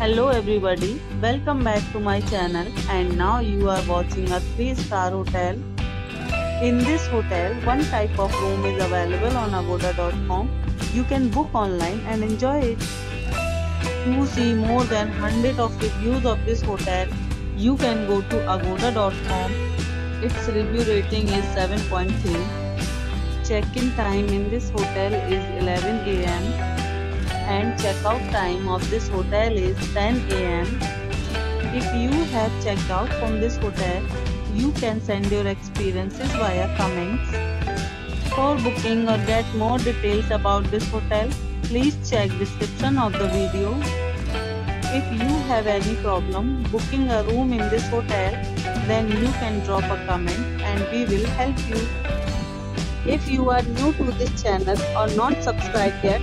Hello everybody, welcome back to my channel and now you are watching a 3 star hotel. In this hotel, one type of room is available on agoda.com. You can book online and enjoy it. To see more than 100 of reviews of this hotel, you can go to agoda.com. Its review rating is 7.3. Check-in time in this hotel is 11 am and checkout time of this hotel is 10 am. If you have checked out from this hotel, you can send your experiences via comments. For booking or get more details about this hotel, please check description of the video. If you have any problem booking a room in this hotel, then you can drop a comment and we will help you. If you are new to this channel or not subscribed yet,